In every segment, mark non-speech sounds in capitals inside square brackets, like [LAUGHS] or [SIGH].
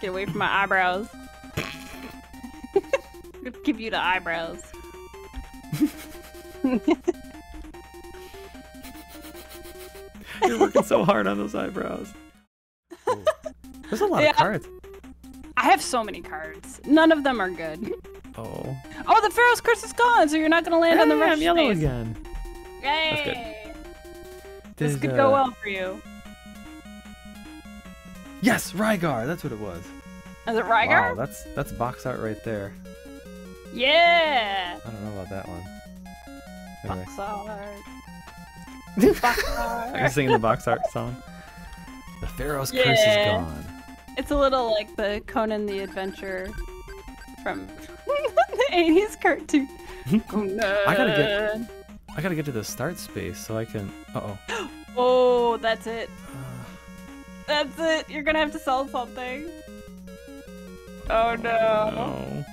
Get away from my eyebrows. Give you the eyebrows. You're working so hard on those eyebrows. Ooh. There's a lot Yeah. of cards. I have so many cards. None of them are good. Oh. Oh, the Pharaoh's curse is gone, so you're not gonna land on the Hey, rush I'm yellow space. again. Yay! This Did, could uh, go well for you. Yes, Rygar. That's what it was. Is it Rygar? Wow, that's that's box art right there. Yeah! I don't know about that one. Anyway. Box art. [LAUGHS] Box art. Are you singing the box art song? The Pharaoh's curse is gone. It's a little like the Conan the Adventurer from [LAUGHS] the 80s cartoon. [LAUGHS] I gotta get- I gotta get to the start space so I can. Uh oh. [GASPS] Oh, that's it. Uh, That's it. You're gonna have to sell something. Oh no. no.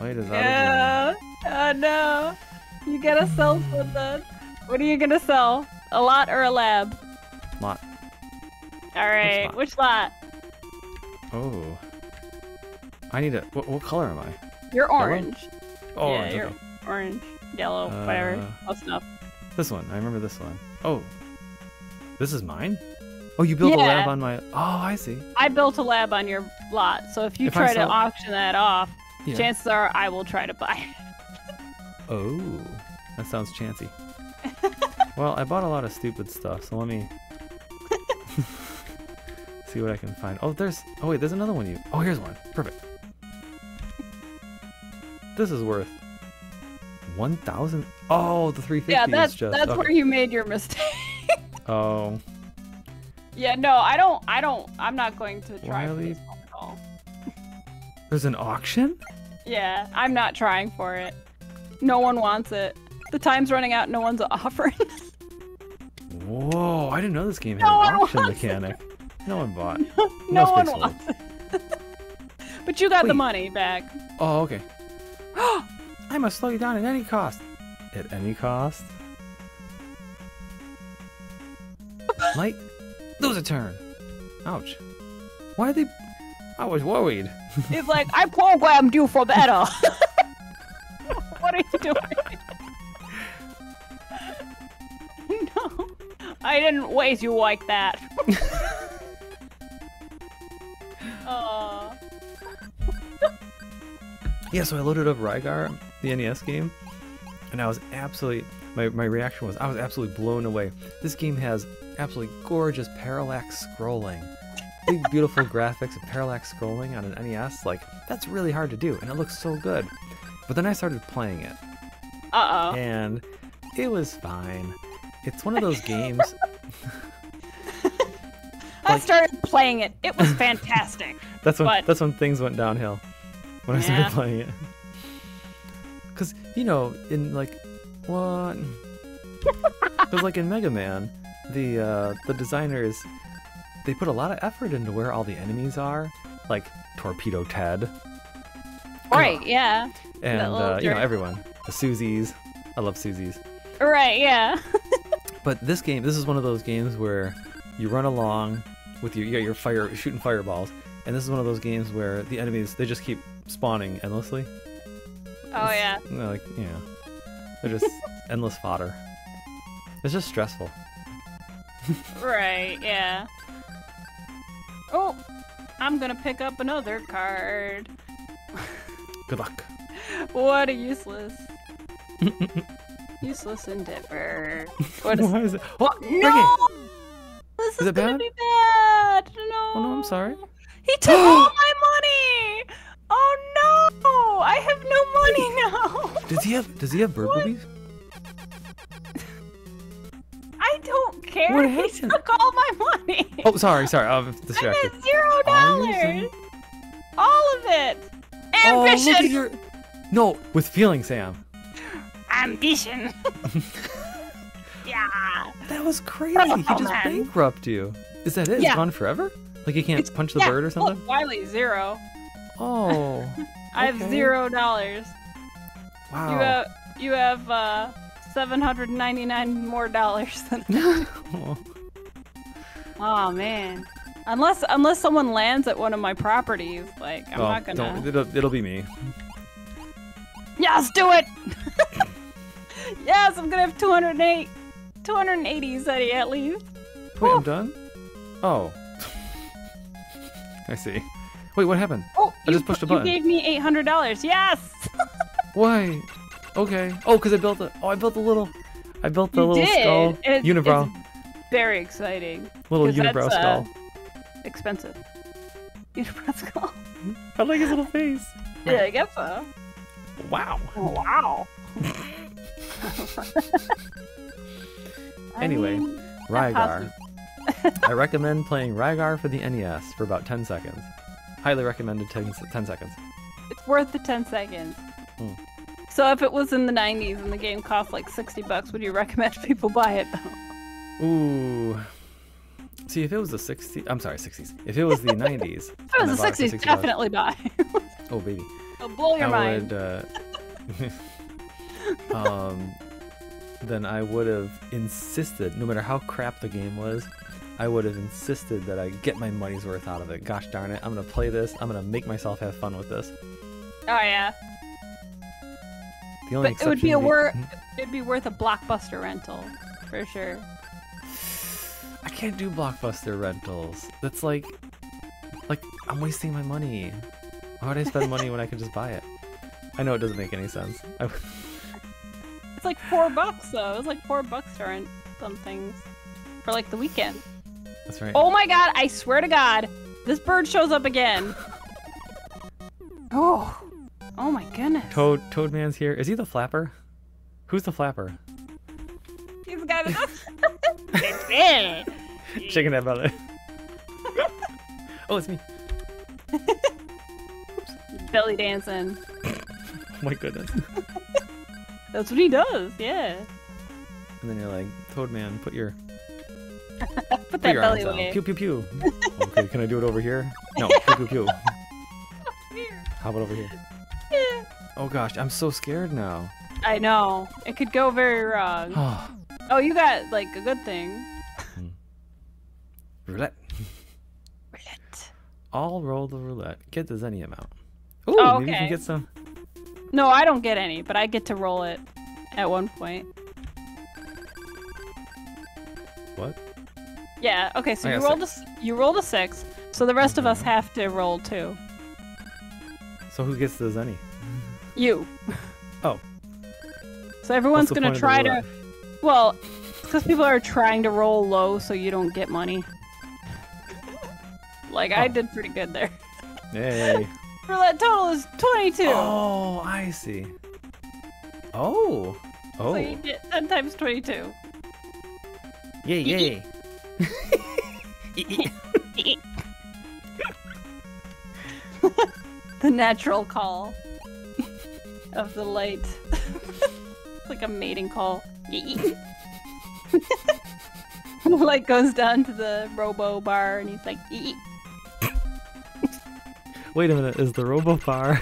Wait, is that Yeah. Oh no. You gotta sell something. What are you gonna sell? A lot or a lab? lot? Alright, which lot? Oh. I need a. What, what color am I? You're orange. Oh, yeah, orange, you're okay. orange, yellow, whatever. Uh, Close enough. This one. I remember this one. Oh. This is mine? Oh, you built a lab on my. Oh, I see. I built a lab on your lot, so if you If try to auction that off, Yeah. chances are I will try to buy it. Oh, that sounds chancy. well, I bought a lot of stupid stuff, so let me [LAUGHS] see what I can find. Oh, there's. Oh wait, there's another one. You. Oh, here's one. Perfect. This is worth one thousand. Oh, the three fifty Yeah, is that's just. that's okay. where you made your mistake. [LAUGHS] Oh, yeah, no, I don't. I don't. I'm not going to try for Wily- this one at all. [LAUGHS] there's an auction. Yeah, I'm not trying for it. No one wants it. The time's running out. No one's [LAUGHS] offering. Whoa! I didn't know this game had No an auction wants it. mechanic. No one bought. [LAUGHS] no be one sold. wants it. but you got the money back. Oh, okay. [GASPS] I must slow you down at any cost. At any cost? Might lose a turn. Ouch. Why are they? I was worried. [LAUGHS] It's like I programmed you for better. [LAUGHS] what are you doing? no, I didn't raise you like that. [LAUGHS] Yeah, so I loaded up Rygar, the NES game, and I was absolutely my, my reaction was I was absolutely blown away. This game has absolutely gorgeous parallax scrolling. Big beautiful graphics of parallax scrolling on an NES, like that's really hard to do and it looks so good. But then I started playing it Uh oh. and it was fine. It's one of those [LAUGHS] games I started playing it. It was fantastic. [LAUGHS] That's when But- that's when things went downhill. When I started playing it. Cause you know, in like what? [LAUGHS] Cause like in Mega Man, the uh, the designers they put a lot of effort into where all the enemies are, like Torpedo Ted right? Yeah. and uh, you know everyone, the Susies. I love Susies. Right. Yeah. [LAUGHS] But this game, this is one of those games where you run along with your you your fire shooting fireballs, and this is one of those games where the enemies they just keep spawning endlessly. Oh yeah. like you know, they're just [LAUGHS] endless fodder. It's just stressful. Right. Yeah. Oh, I'm gonna pick up another card. Good luck. What a useless, [LAUGHS] useless endeavor. What is? Why is it? Oh, No! it! This Is is, it gonna bad? be bad. No. Oh no, I'm sorry. He took [GASPS] all my money. Oh no! I have no money now. Does he have Does he have [LAUGHS] bird care. What [LAUGHS] he took all my money. Oh, sorry, sorry. [LAUGHS] I'm I'm distracted. at zero dollars. All of it. Oh, Ambition. look at your. No, with feeling, Sam. [LAUGHS] Ambition. yeah. That was crazy. Oh, he just man. bankrupt you. Is that it? It's Yeah. gone forever? Like you can't It's- punch the yeah, bird or something? Look, Wily zero. Oh, I have zero dollars. wow. You have you have uh, seven hundred ninety nine more dollars than. [LAUGHS] Oh, Oh man. Unless unless someone lands at one of my properties, like I'm Well, not gonna. it'll, it'll be me. Yes, do it. [LAUGHS] yes, I'm gonna have 208, 280 Zenny at least. Wait, Oh. I'm done? Oh. [LAUGHS] I see. Wait, what happened? Oh, I just pushed a button. You gave me eight hundred dollars. Yes. Why? Okay. Oh, because I built a. Oh, I built a little. I built the You little did. skull. It's- unibrow. it's very exciting. little unibrow uh, skull. Expensive. [LAUGHS] Unibrow skull. I like his little face. Yeah, I guess so. Wow. Wow. [LAUGHS] Anyway, mean, Rygar. [LAUGHS] I recommend playing Rygar for the NES for about 10 seconds. Highly recommended 10, s- 10 seconds. it's worth the 10 seconds. Hmm. So if it was in the 90s and the game cost like 60 bucks, would you recommend [LAUGHS] people buy it though? Ooh. See, if it was the 60s, I'm sorry, 60s. If it was the [LAUGHS] 90s, If it was the bought it for 60s, 60 definitely buy. [LAUGHS] Oh, baby. It'll blow your I mind. would, uh, um, then I would have insisted, no matter how crap the game was, I would have insisted that I get my money's worth out of it. Gosh darn it, I'm gonna play this. I'm gonna make myself have fun with this. Oh yeah, The only but it would be a exception wor- Hmm? it'd be worth a blockbuster rental for sure. I can't do blockbuster rentals. That's like, like I'm wasting my money. Why would I spend money when I can just buy it? I know it doesn't make any sense. [LAUGHS] I, It's like four bucks though. It's like four bucks to rent some things for like the weekend. that's right. Oh my god! I swear to God, this bird shows up again. Oh, oh my goodness! Toad, Toadman's here. Is he the flapper? Who's the flapper? He's the guy that. [LAUGHS] Shaking that belly. [LAUGHS] oh, it's me. [LAUGHS] Belly dancing. Oh my goodness. That's what he does. Yeah. And then you're like, Toadman, put your Put put that your belly arms out. away. Pew pew pew. okay, can I do it over here? No, pew pew pew. How about over here? Oh gosh, I'm so scared now. I know. It could go very wrong. [SIGHS] Oh, you got like a good thing. roulette. Roulette. I'll roll the roulette. Get the Zenny amount. Ooh, Oh, maybe you okay. can get some. No, I don't get any, but I get to roll it at one point. What? Yeah. Okay. So I you rolled a s- you rolled a six. So the rest of us Mhm. have to roll two. So who gets the Zenny? You. Oh. So everyone's of the try to. Well, because people are trying to roll low so you don't get money. Like I Oh. did pretty good there. Yay. [LAUGHS] Roulette total is twenty-two. Oh, I see. Oh. Oh. So you oh. get ten times twenty-two. Yay, yay. [LAUGHS] the natural call of the light. it's [LAUGHS] like a mating call. [LAUGHS] the light goes down to the robo bar and he's like, "Ee." Wait a minute, is the Robo Bar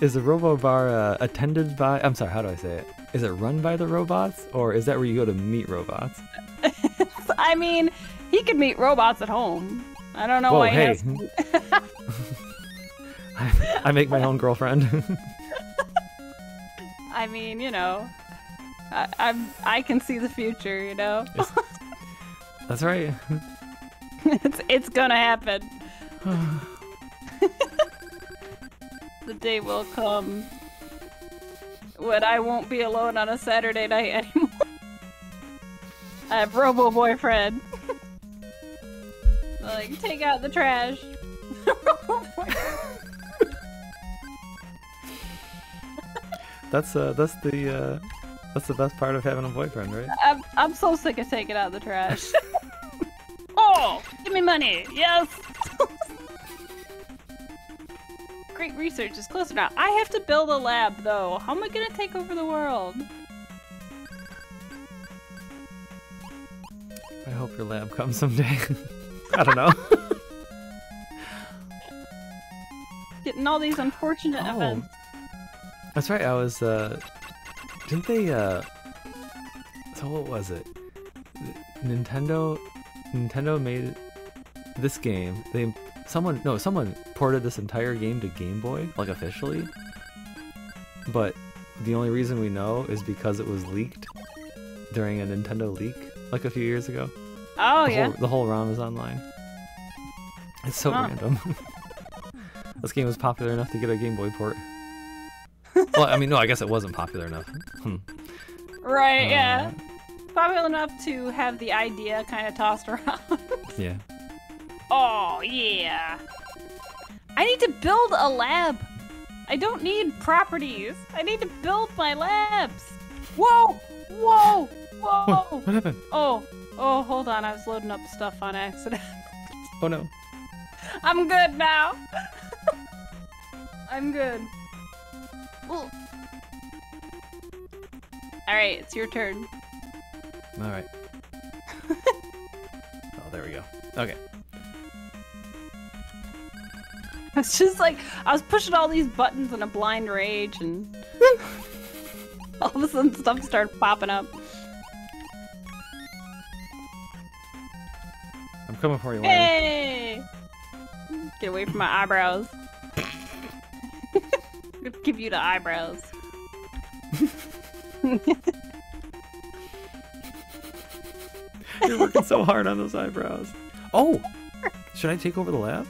is the Robo Bar uh, attended by I'm sorry, how do I say it? Is it run by the robots or is that where you go to meet robots? [LAUGHS] I mean, he could meet robots at home. I don't know Whoa, why he hey. I make my own girlfriend. I mean, you know, I, I'm I can see the future. You know, That's right. [LAUGHS] it's it's gonna happen. [SIGHS] the day will come when I won't be alone on a Saturday night anymore. [LAUGHS] I have Robo Boyfriend. [LAUGHS] like, take out the trash. That's uh that's the uh that's the best part of having a boyfriend, right? I'm, I'm so sick of taking out the trash. [LAUGHS] oh, give me money. Yes. Great research is closer now. I have to build a lab though. How am I gonna take over the world? I hope your lab comes someday. [LAUGHS] I don't know. Getting all these unfortunate [LAUGHS] Oh. events. That's right. I was. uh Didn't they? uh So what was it? Nintendo. Nintendo made this game, they someone no someone ported this entire game to Game Boy, like officially. But the only reason we know is because it was leaked during a Nintendo leak like a few years ago. Oh the yeah. whole, the whole ROM is online. It's so random. [LAUGHS] this game was popular enough to get a Game Boy port. [LAUGHS] well, I mean, no, I guess it wasn't popular enough. Hmm. Right. Yeah. Uh, Popular enough to have the idea kind of tossed [LAUGHS] around. yeah. oh yeah. I need to build a lab. I don't need properties. I need to build my labs. Whoa! Whoa! Whoa! What, what happened? Oh, oh, hold on. I was loading up stuff on accident. Oh no. [LAUGHS] I'm good now. I'm good. Ooh. All right, it's your turn. All right. [LAUGHS] oh, there we go. Okay. It's just like I was pushing all these buttons in a blind rage, and [LAUGHS] all of a sudden stuff started popping up. I'm coming for you, Larry. Hey! Get away from my eyebrows. [LAUGHS] Give you the eyebrows. [LAUGHS] You're working so hard on those eyebrows. Oh! Should I take over the lab?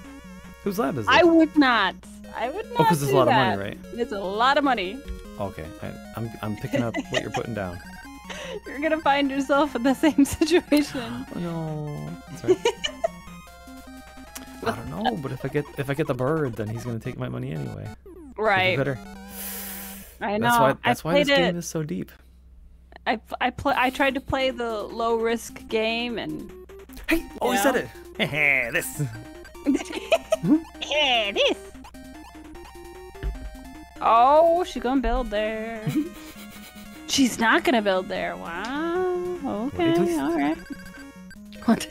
Whose lab is it? I would not. I would oh, not. oh, because it's a lot that. of money, right? It's a lot of money. Okay. I, I'm, I'm picking up what you're putting down. [LAUGHS] You're gonna find yourself in the same situation. [GASPS] Oh no. That's right. I don't know, but if I get if I get the bird, then he's gonna take my money anyway. Right. Better. I know. That's why that's why this it. game is so deep. I I play. I tried to play the low risk game and. Hey! Oh, he said it. [LAUGHS] Hehe, this. [LAUGHS] yeah, this. Oh, she's gonna build there. [LAUGHS] she's not gonna build there. Wow. Okay. All right. What a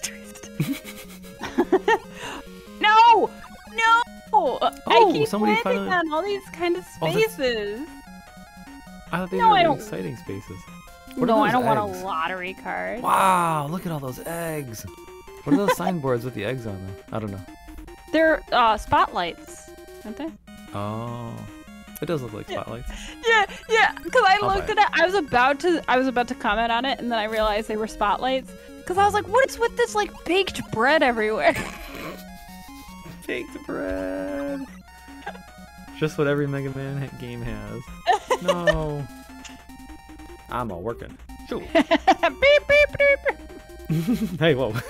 No! I Oh, keep somebody landing finally- on all these kind of Oh, spaces. I thought they No, were don't- exciting spaces. What no, I don't want a lottery card. Wow, look at all those eggs. What are those signboards with the eggs on them? I don't know. They're uh, spotlights, aren't they? Oh, it does look like spotlights. Yeah, yeah. Because I I'll looked at it, I was about to, I was about to comment on it, and then I realized they were spotlights. Because I was like, what is with this like baked bread everywhere? [LAUGHS] Baked bread. Just what every Mega Man game has. [LAUGHS] No. I'm a working. Shoot. [LAUGHS] beep beep beep. beep. [LAUGHS] hey, whoa. Talk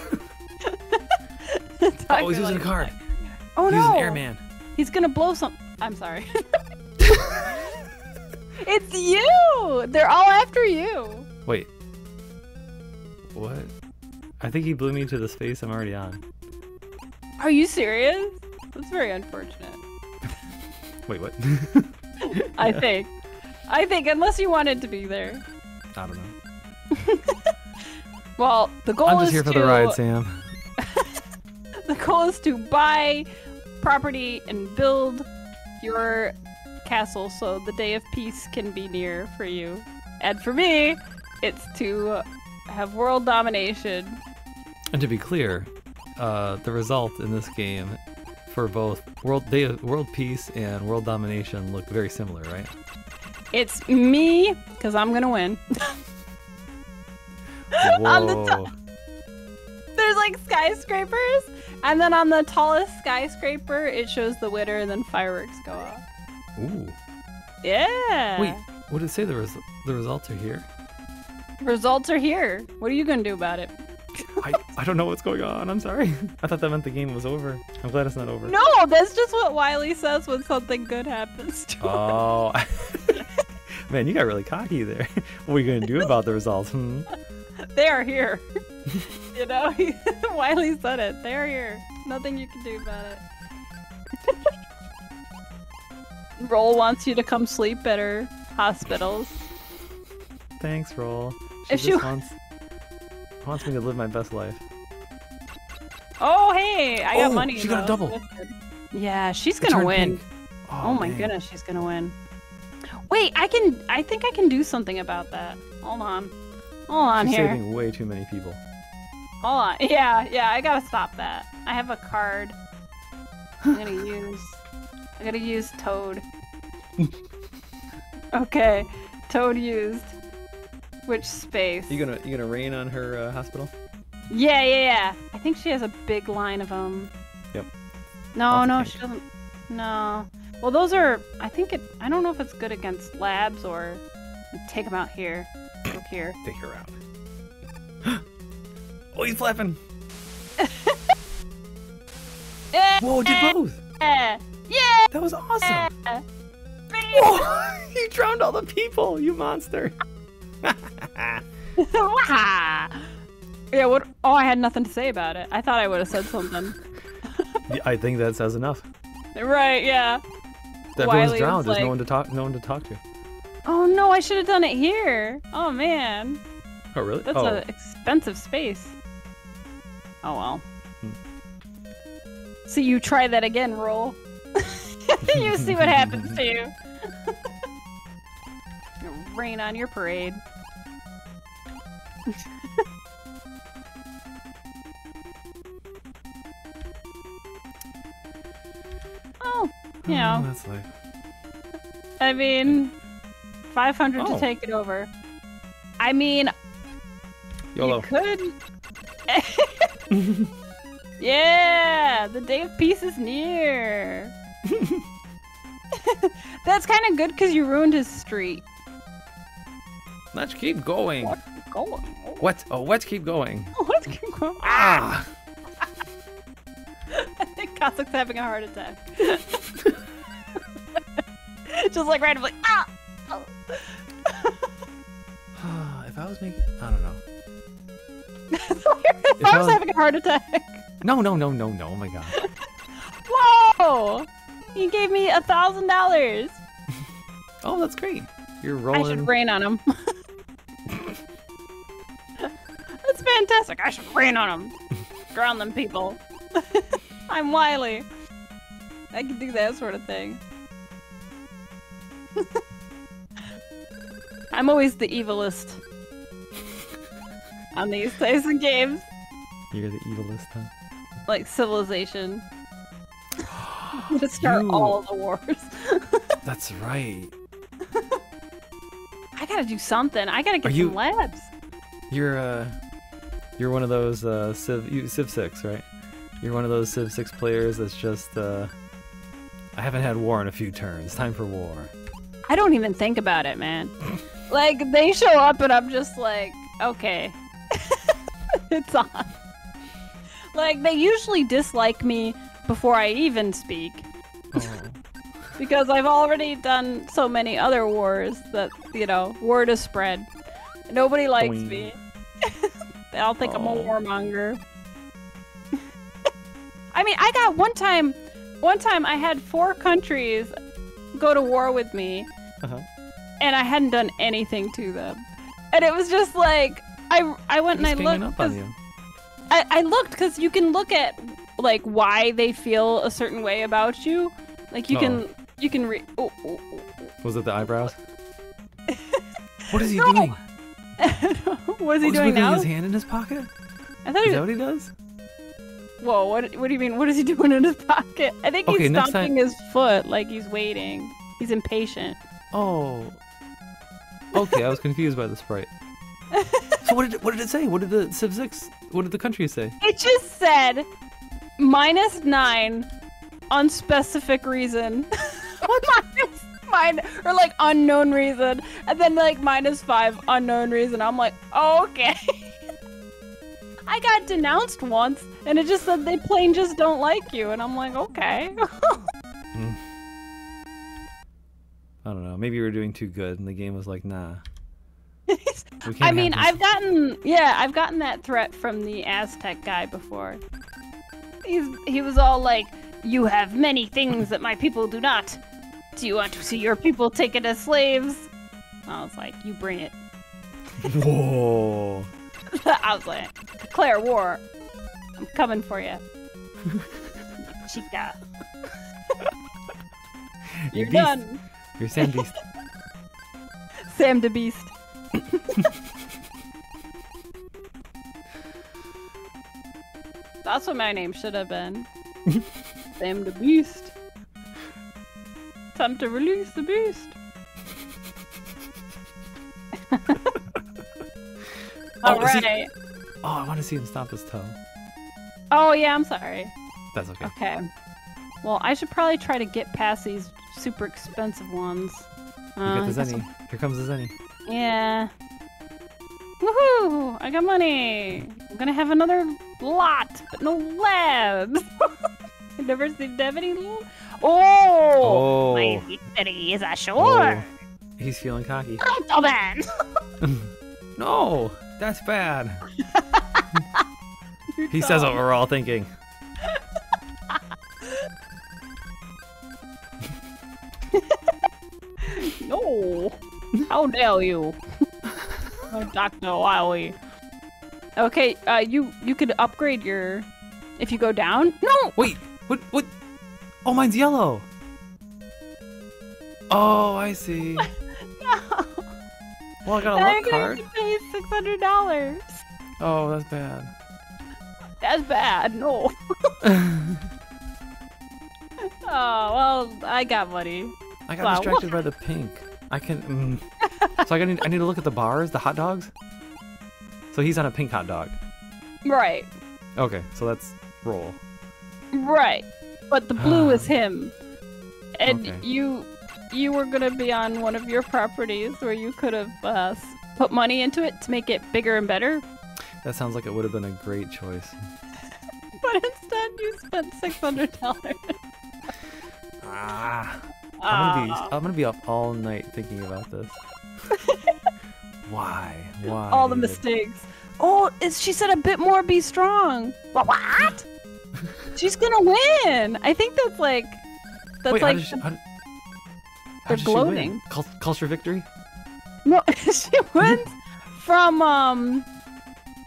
Oh, he's to using a like- card. Oh he's no! He's an Air Man. He's gonna blow some. I'm sorry. it's you. They're all after you. Wait. What? I think he blew me to the space I'm already on. Are you serious? That's very unfortunate. [LAUGHS] Wait, what? [LAUGHS] I think. I think unless you wanted to be there. I don't know. [LAUGHS] Well, the goal I'm is just here for to the ride, Sam. the goal is to buy property and build your castle so the day of peace can be near for you. And for me, it's to have world domination. And to be clear, uh, the result in this game for both world day world peace and world domination look very similar, right? It's me, because I'm gonna win. [LAUGHS] On the Whoa. There's like skyscrapers, and then on the tallest skyscraper, it shows the winner, and then fireworks go off. Ooh. Yeah. Wait, what did it say? The res- the results are here. Results are here. What are you gonna do about it? [LAUGHS] I, I don't know what's going on. I'm sorry. [LAUGHS] I thought that meant the game was over. I'm glad it's not over. No, that's just what Wily says when something good happens to him. Oh. [LAUGHS] Man, you got really cocky there. What are you gonna do about the results? Hmm? They are here. you know, Wily said it. They are here. Nothing you can do about it. Roll wants you to come sleep at her hospitals. Thanks, Roll. She If she- wants wants me to live my best life. Oh, hey, I got Oh, money. she got a double. so that's good. Yeah, she's It gonna win. pink. Oh, oh, my man. goodness, she's gonna win. Wait, I can. I think I can do something about that. Hold on. Hold on She's here. saving way too many people. Hold on. [LAUGHS] Yeah, yeah, I gotta stop that. I have a card. I'm gonna [LAUGHS] use. I gotta use Toad. [LAUGHS] okay, Toad used. Which space? You gonna you gonna rain on her uh, hospital? Yeah, yeah, yeah. I think she has a big line of them. Yep. No, Lots no, she doesn't. No. Well, those are. I think it. I don't know if it's good against labs or. Take them out here. Look here. Take her out. [GASPS] oh, he's flapping. [LAUGHS] Whoa, did both. eh, Yeah. That was awesome. Whoa, [LAUGHS] you drowned all the people, you monster. [LAUGHS] Yeah. What? Oh, I had nothing to say about it. I thought I would have said something. Yeah, [LAUGHS] I think that says enough. right? Yeah. Everyone's Wily drowned. There's no one to talk. No one to talk to. Oh no! I should have done it here. Oh man. Oh really? That's oh, an expensive space. Oh well. Hmm. So you try that again, roll. [LAUGHS] you see what happens to you. Rain on your parade. [LAUGHS] oh, you oh, know, that's like. I mean, 500 Oh. to take it over. I mean, YOLO. you could. [LAUGHS] yeah, the day of peace is near. [LAUGHS] That's kind of good because you ruined his street. Let's keep going. What? Going? What? Oh, let's keep going. [LAUGHS] What's keep going Ah! I think Cossack's having a heart attack. [LAUGHS] Just like randomly. Ah! Oh. [SIGHS] if I was making, I don't know. [LAUGHS] if I I was was- having a heart attack. No, no, no, no, no. Oh my god. Whoa! You gave me a thousand dollars. Oh, that's great. You're rolling. I should rain on him. Fantastic. I should rain on them. Ground them people. [LAUGHS] I'm wily. I can do that sort of thing. [LAUGHS] I'm always the evilest on these types of games, You're the evilest, huh? like Civilization. [GASPS] to start You- all the wars. [LAUGHS] That's right. I gotta do something. I gotta get Are you- some labs. You're uh, you're one of those uh, Civ you, Civ Six, right? You're one of those Civ Six players that's just uh, I haven't had war in a few turns. Time for war. I don't even think about it, man. like they show up and I'm just like, okay, [LAUGHS] it's on. Like they usually dislike me before I even speak Oh. because I've already done so many other wars that you know word is spread. Nobody likes Boing. me. [LAUGHS] they all think I'm a Oh. warmonger. [LAUGHS] I mean, I got one time. One time, I had four countries go to war with me, Uh-huh. and I hadn't done anything to them, and it was just like I I went and I looked. up on 'cause- you? I, I looked because you can look at like why they feel a certain way about you. Like you can you can read. Oh, oh, oh, Was it the eyebrows? [LAUGHS] what is he No! doing? [LAUGHS] what is he Oh, doing now? his hand in his pocket? I thought Is he that what he does? Whoa! What what do you mean? What is he [LAUGHS] doing in his pocket? I think Okay, he's stomping his foot like he's waiting. He's impatient. Oh. Okay, I was confused by the sprite. [LAUGHS] So what did it, what did it say? What did the Civ Six? What did the country say? It just said minus nine, unspecific reason. minus mine or like unknown reason, and then like minus five unknown reason. I'm like, okay. [LAUGHS] I got denounced once, and it just said they plain just don't like you, and I'm like, okay. Hmm. I don't know. Maybe you were doing too good, and the game was like, nah. [LAUGHS] I mean. I've gotten yeah, I've gotten that threat from the Aztec guy before. He's he was all like, "You have many things that my people do not. Do you want to see your people taken as slaves?" I was like, "You bring it." Whoa. [LAUGHS] I was like, "Declare war. I'm coming for you." [LAUGHS] Chica, you're You're beast. done. You're Sam Beast. [LAUGHS] Sam the Beast. That's what my name should have been. Sam the Beast. Time to release the beast. Oh, is he- Alright. Oh, I want to see him stomp his toe. Oh yeah, I'm sorry. That's okay. Okay. Well, I should probably try to get past these super expensive ones. Uh, get the I guess Zenny. Here comes the Zenny. Yeah. Woohoo! I got money. I'm gonna have another lot, but no labs. [LAUGHS] I've never seem to have any. l- Oh, my victory is assured. He's feeling cocky. Gentlemen. [LAUGHS] No, that's bad. [LAUGHS] He says what we're all thinking. [LAUGHS] No! How dare you? oh, Dr. Wowie. Okay, uh, you you could upgrade your if you go down. No! Wait, what? What? Oh, mine's yellow. Oh, I see. [LAUGHS] No! Well, I got a I'm luck gonna card. have to pay six hundred dollars. Oh, that's bad. That's bad. No. [LAUGHS] [LAUGHS] oh well, I got money. I got Wow, distracted by the pink. I can. Mm. so I need. I need to look at the bars, the hot dogs. So he's on a pink hot dog. Right, Okay, so let's roll. right. But the blue is [SIGHS] him, and Okay. you you were gonna be on one of your properties where you could have uh, put money into it to make it bigger and better. That sounds like it would have been a great choice. [LAUGHS] But instead, you spent six hundred dollars. Ah. I'm gonna be. I'm gonna be up all night thinking about this. [LAUGHS] Why? Why? all the mistakes. Oh, is she said a bit more be strong. What? She's gonna win. I think that's like that's Wait, how like did she, how did, how she win? gloating. Cul- culture victory? no. [LAUGHS] she wins from um,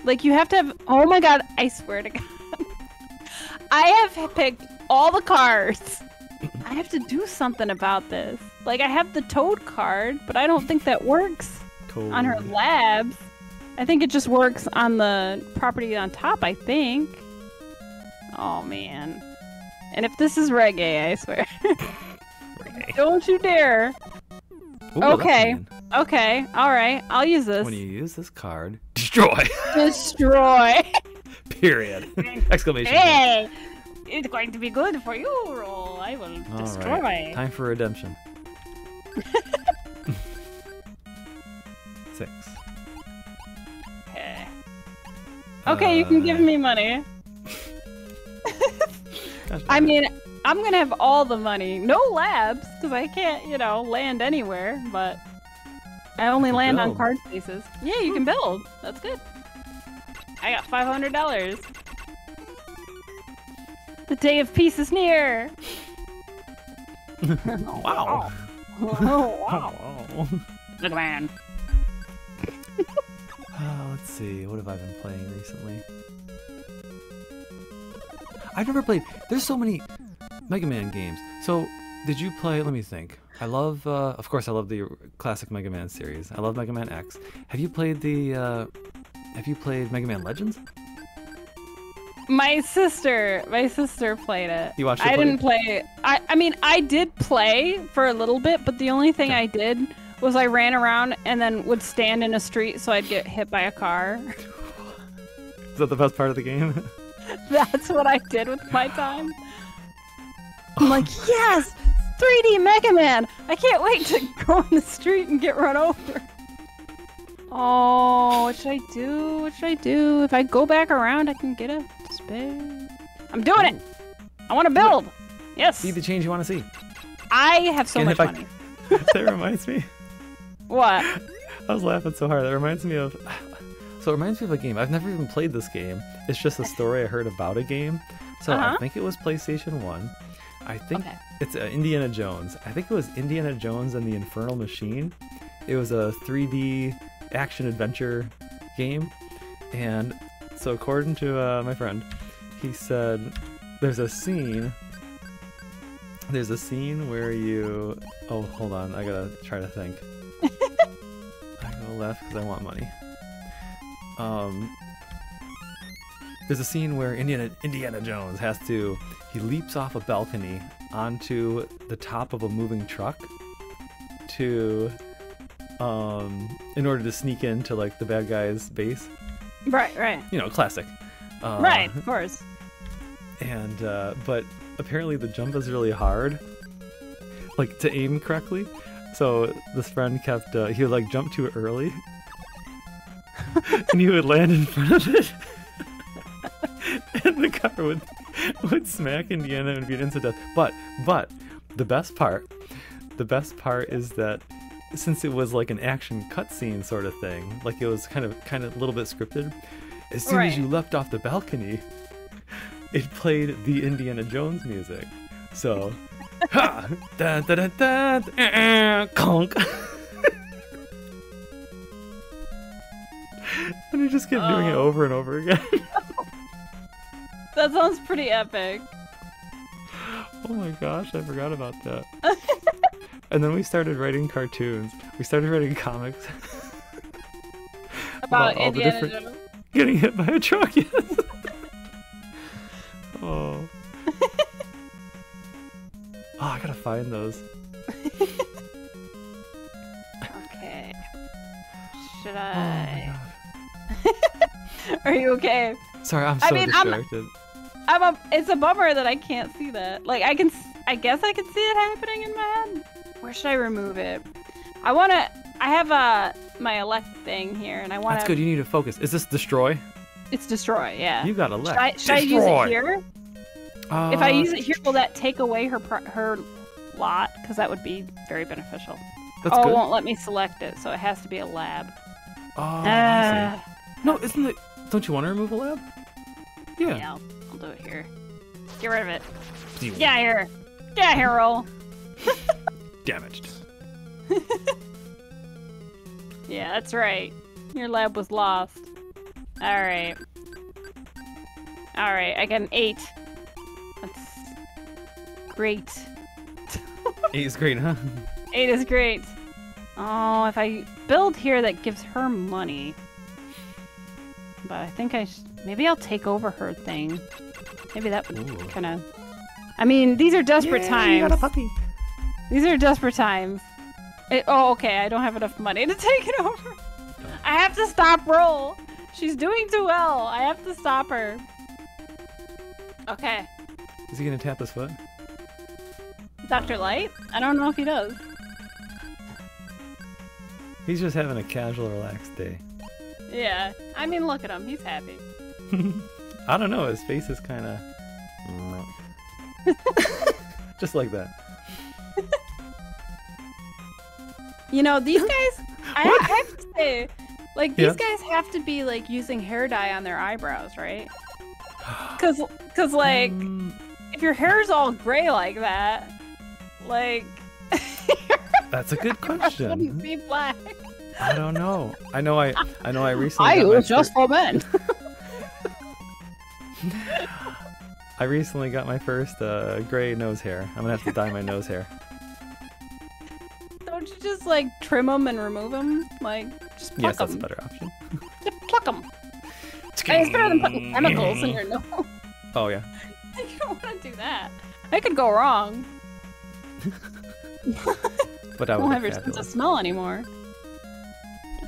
like you have to have. Oh my god! I swear to God, [LAUGHS] I have picked all the cards. I have to do something about this. Like I have the Toad card, but I don't think that works. Cool. on her labs. I think it just works on the property on top, I think. Oh man. And if this is reggae, I swear. Don't you dare. Ooh, okay. Okay, alright, I'll use this. When you use this card, [LAUGHS] destroy. Destroy. [LAUGHS] Period. [LAUGHS] Exclamation. point. hey! It's going to be good for you, roll. I will All destroy. right. Time for redemption. Six. Okay. Okay, you can give Uh, me money. I mean, I'm gonna have all the money. No labs, because I can't, you know, land anywhere, but I only land on card spaces. Yeah, you can build. That's good. I got $500. The day of peace is near. [LAUGHS] Wow. Oh, [LAUGHS] wow. Oh. Look, man. [LAUGHS] Uh, let's see. What have I been playing recently? I've never played. There's so many Mega Man games. So, did you play? Let me think. I love, uh, of course, I love the classic Mega Man series. I love Mega Man X. Have you played the? Uh, have you played Mega Man Legends? My sister, my sister played it. You watched her I play didn't play. I, I mean, I did play for a little bit, but the only thing Okay. I did was I ran around and then would stand in a street so I'd get hit by a car. [LAUGHS] Is that the best part of the game? [LAUGHS] [LAUGHS] That's what I did with my time. I'm like, yes, 3D Mega Man. I can't wait to [LAUGHS] go on the street and get run over. Oh, what should I do? What should I do? If I go back around, I can get a spare. I'm doing it. I want to build. Yes. see the change you want to see. I have so Getting much by- money. [LAUGHS] that reminds me. What? I was laughing so hard. That reminds me of. So it reminds me of a game. I've never even played this game. It's just a story I heard about a game. So I Uh-huh. think it was PlayStation One. I think Okay. it's uh, Indiana Jones. I think it was Indiana Jones and the Infernal Machine. It was a 3D action adventure game, and so according to uh, my friend, he said there's a scene. There's a scene where you. Oh, hold on. I gotta try to think. [LAUGHS] I go left because I want money. Um. there's a scene where Indiana Indiana Jones has to he leaps off a balcony onto the top of a moving truck to um in order to sneak into like the bad guy's base. Right, right. You know, classic. Uh, right, of course. And uh, but apparently the jump is really hard, like to aim correctly. So this friend kept uh, he would like jump too early, and he would land in front of it, and the car would would smack Indiana and be an instant death. But but the best part, the best part is that since it was like an action cutscene sort of thing, like it was kind of kind of a little bit scripted. As soon Right. as you leapt off the balcony, it played the Indiana Jones music. So, [LAUGHS] ha, da da da da, uh, uh, conk. [LAUGHS] he just kept doing it Oh. over and over again. [LAUGHS] That sounds pretty epic. oh my gosh, I forgot about that. [LAUGHS] and then we started writing cartoons. We started writing comics. [LAUGHS] About all the different- Jones. Getting hit by a truck, yes. oh. Oh, I gotta find those. Okay. Should Oh I? [LAUGHS] Are you okay? Sorry, I'm I so mean, I'm- I'm a. It's a bummer that I can't see that. Like I can. I guess I can see it happening in my head. Where should I remove it? I want to. I have a my elect thing here, and I want That's good. You need to focus. Is this destroy? It's destroy. Yeah. You got should elect. I, should I use it here? Uh, if I use it here, will that take away her her lot? Because that would be very beneficial. That's oh, good. it won't let me select it, so it has to be a lab. Oh, I Uh, see. No, isn't it? Don't you want to remove a lab? Yeah. yeah, I'll, I'll do it here. Get rid of it. Get out here. Get out here, roll. [LAUGHS] [LAUGHS] Damaged. [LAUGHS] Yeah, that's right. Your lab was lost. Alright. Alright, I got an 8. That's great. Eight is great, huh? 8 is great. Oh, if I build here, that gives her money. But I think I sh- maybe I'll take over her thing. Maybe that would Ooh. kind of. I mean, these are desperate times. You got a puppy. These are desperate times. It, oh, okay. I don't have enough money to [LAUGHS] take it over. I have to stop Roll. She's doing too well. I have to stop her. Okay. Is he gonna tap his foot? Dr. Light? I don't know if he does. He's just having a casual, relaxed day. Yeah. I mean, look at him. He's happy. [LAUGHS] I don't know. His face is kind of [LAUGHS] just like that. You know, these guys, I? I have to say, like, these Yeah. guys have to be, like, using hair dye on their eyebrows, right? [SIGHS] Because, cause, like, Mm, if your hair's all gray like that, like, [LAUGHS] that's a good question. be black. I don't know. I know. I I know. I recently. got my fir- for men. [LAUGHS] I recently got my first uh, gray nose hair. I'm gonna have to dye my nose hair. Don't you just like trim them and remove them? Like just pluck Yes, that's a them. better option. Just pluck them. it's better than putting chemicals in your nose. Oh yeah. [LAUGHS] you don't want to do that. That could go wrong. [LAUGHS] But I You would won't look have your sense of smell anymore.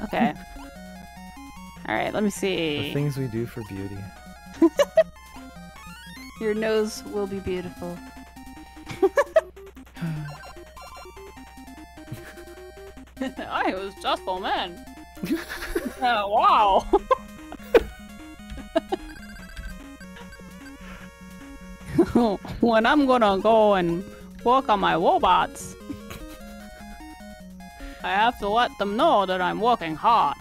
Okay. All right. Let me see. The things we do for beauty. [LAUGHS] Your nose will be beautiful. [LAUGHS] I was just for men. [LAUGHS] oh, wow. when I'm gonna go and work on my robots, I have to let them know that I'm working hard.